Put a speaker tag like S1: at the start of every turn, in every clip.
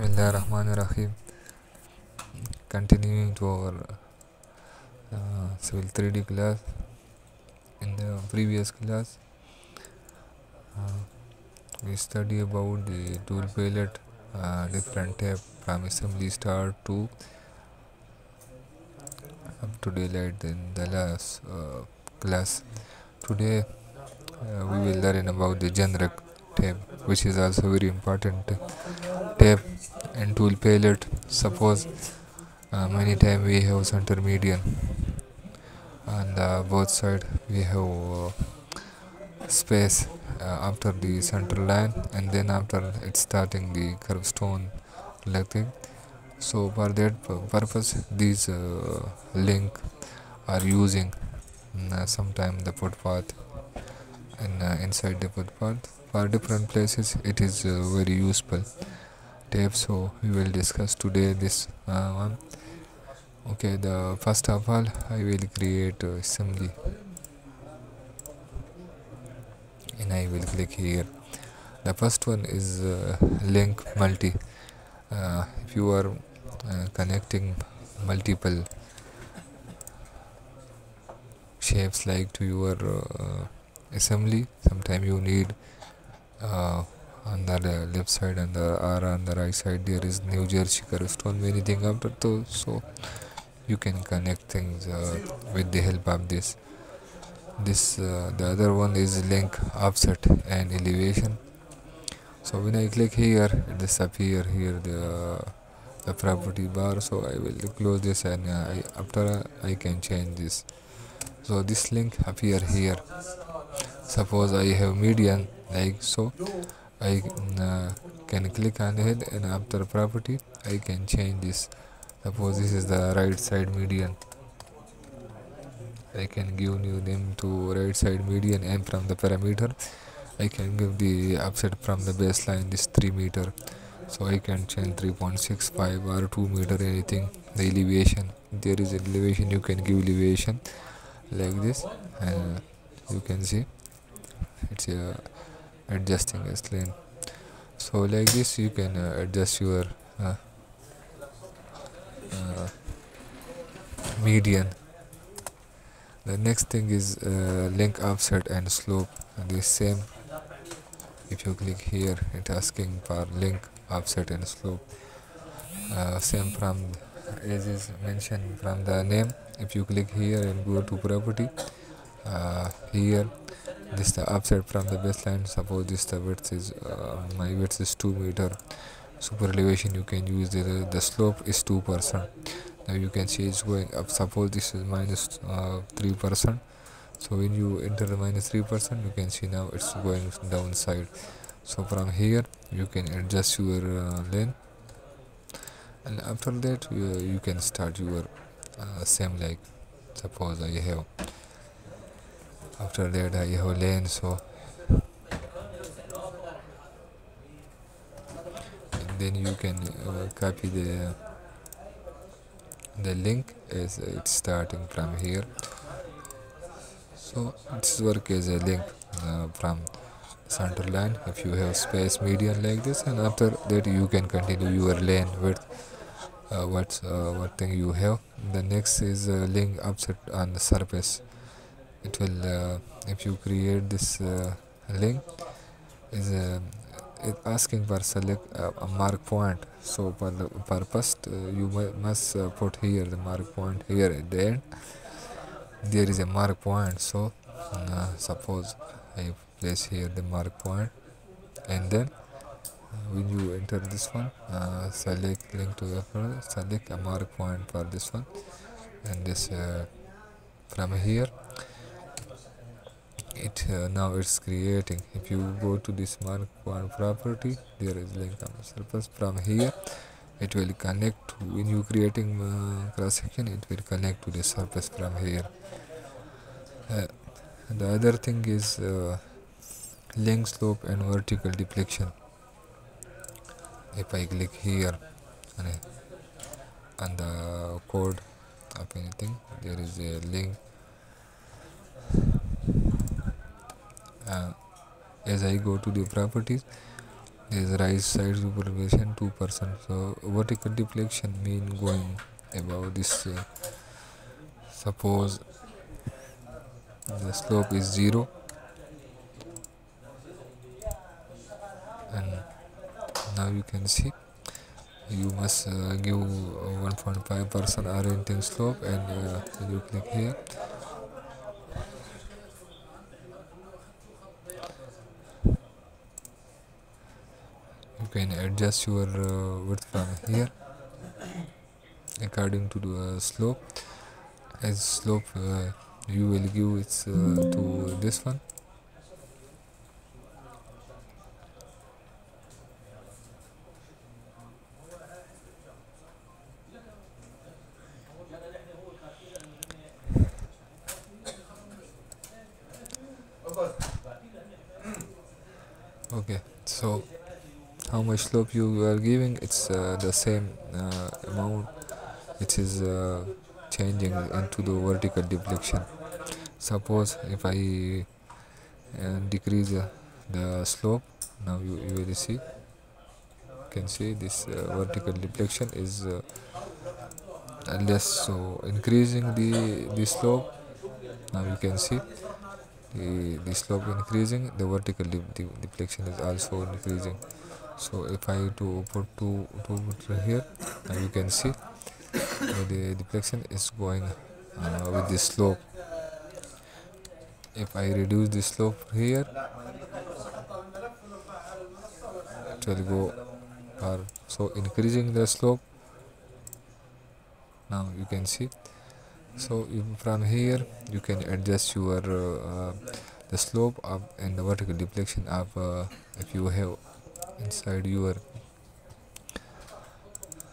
S1: Bismillahirrahmanirrahim. Continuing to our uh, civil 3D class. In the previous class, uh, we study about the tool palette, uh, different tab from assembly start to up to daylight in the last uh, class. Today, uh, we will learn about the generic tab, which is also very important tab and tool palette. Suppose uh, many time we have center median on the both side. We have uh, space uh, after the center line and then after it's starting the curve stone like thing. So for that purpose these uh, link are using uh, sometime the footpath and uh, inside the footpath. For different places it is uh, very useful tape so we will discuss today this uh, one. Okay the first of all i will create assembly. And i will click here. The first one is uh, link multi. Uh, if you are uh, connecting multiple shapes like to your uh, assembly sometime you need uh, on the left side and the or on the right side there is new jersey curve stone many thing after those so you can connect things uh, with the help of this. This uh, the other one is link offset and elevation. So when i click here it disappear here the the property bar so i will close this and uh, I, after uh, i can change this. So this link appear here. Suppose i have median like so i uh, can click on it and after property i can change this. Suppose this is the right side median. I can give new name to right side median and from the parameter. I can give the offset from the baseline this 3 meter. So I can change 3.65 or 2 meter anything the elevation. There is elevation you can give elevation like this. And you can see it's uh, adjusting as lane. So like this you can uh, adjust your uh, uh, median. The next thing is uh, link offset and slope. And the same if you click here it asking for link offset and slope. Uh, same from as is mentioned from the name. If you click here and go to property uh, here this the offset from the baseline. Suppose this the width is uh, my width is 2 meter. Super elevation you can use the, the slope is 2 percent. Now you can see it's going up. Suppose this is minus uh, 3 percent. So when you enter the minus 3 percent you can see now it's going downside. So from here you can adjust your uh, lane and after that you, you can start your uh, same like suppose I have after that I have lane so. Then you can uh, copy the the link as it's starting from here. So it's work as a link uh, from center line if you have space median like this and after that you can continue your lane with uh, what uh, what thing you have. The next is uh, link offset on the surface it will uh, if you create this uh, link is uh, asking for select a mark point. So for the purpose you must put here the mark point here at the end there is a mark point. So uh, suppose I place here the mark point and then uh, when you enter this one uh, select link to select a mark point for this one and this from here it uh, now it's creating. If you go to this mark point property there is link on the surface from here it will connect when you creating uh, cross section it will connect to the surface from here. Uh, the other thing is uh, link slope and vertical deflection. If I click here and, a, on the code of anything there is a link uh, as I go to the properties there's right side superposition 2% so vertical deflection mean going above this uh, suppose the slope is 0 and now you can see you must uh, give 1.5 percent orienting slope and uh, you click here can adjust your uh, width from here according to the slope. As slope uh, you will give it uh, to this one okay so how much slope you are giving. It's uh, the same uh, amount. It is uh, changing into the vertical deflection. Suppose if I decrease the slope now you, you will see you can see this uh, vertical deflection is uh, less. So increasing the the slope now you can see the, the slope increasing the vertical de de deflection is also increasing so if I to put two two here now you can see the deflection is going uh, with the slope. If I reduce the slope here it will go so increasing the slope now you can see. So from here you can adjust your uh, the slope up and the vertical deflection of uh, if you have inside your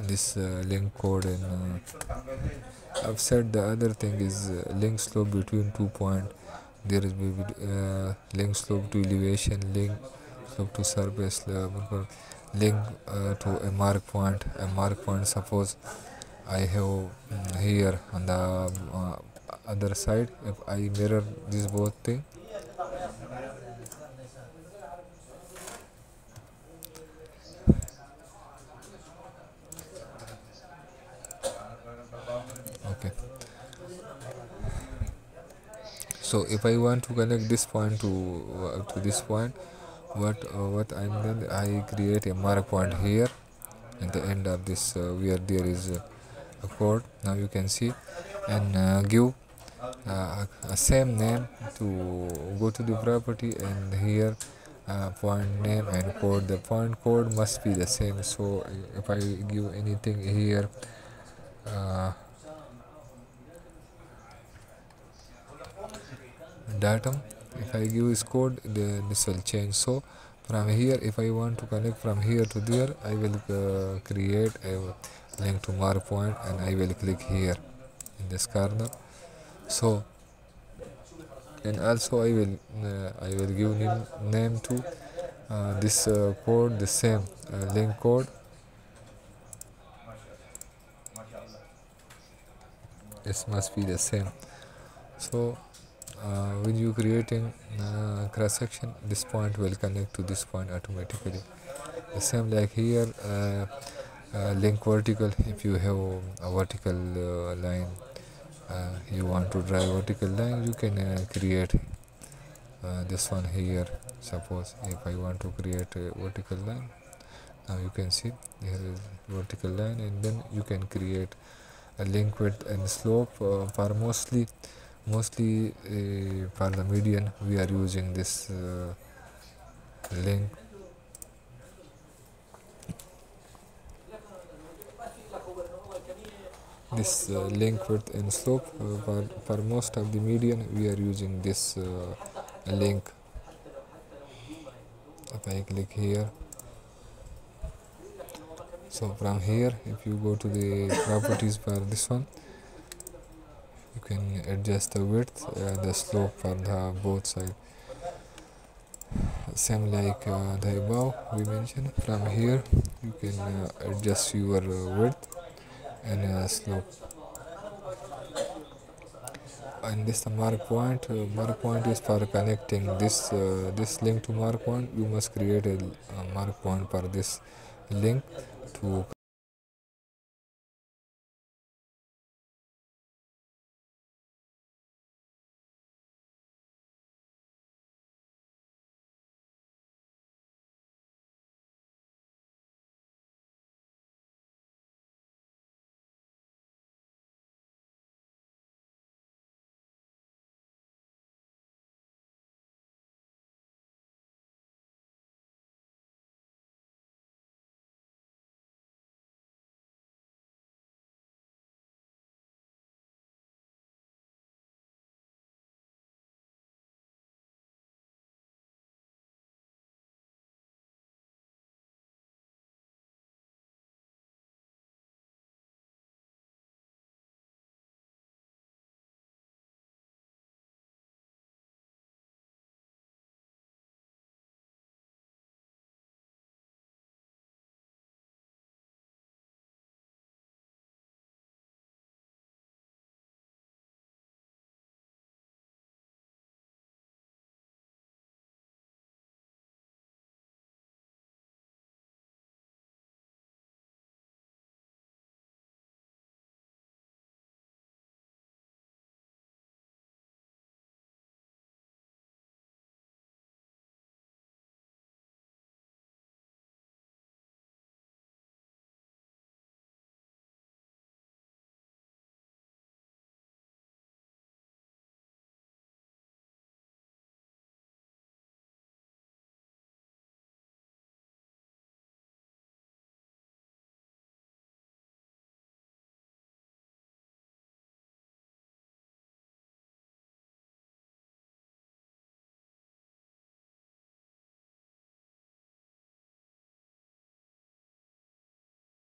S1: this uh, link code and uh, I've said the other thing is uh, link slope between two point there is uh, link slope to elevation link slope to surface level link uh, to a mark point. A mark point suppose I have mm, here on the uh, other side if I mirror this both thing okay so if I want to connect this point to uh, to this point what uh, what I'm doing I create a mark point here. At the end of this uh, where there is a chord now you can see. And uh, give uh, a same name to go to the property and here uh, point name and code. The point code must be the same. So if I give anything here datum. If I give this code this will change. So from here if I want to connect from here to there I will uh, create a link to mark point and I will click here in this corner. So and also I will uh, I will give name, name to uh, this uh, code the same uh, link code. This must be the same. So when you creating uh, cross section this point will connect to this point automatically. The same like here uh, uh, link vertical if you have a vertical uh, line uh, you want to draw vertical line you can uh, create uh, this one here. Suppose if I want to create a vertical line now you can see here is vertical line and then you can create a link width and slope uh, for mostly mostly uh, for the median we are using this uh, link. This uh, link width and slope for, for most of the median we are using this link. If I click here. So from here if you go to the properties for this one you can adjust the width uh, the slope for the both side. Same like uh, the above we mentioned from here you can uh, adjust your uh, width and uh, slope. And this mark point uh, mark point is for connecting this uh, this link to mark point. You must create a, a mark point for this link to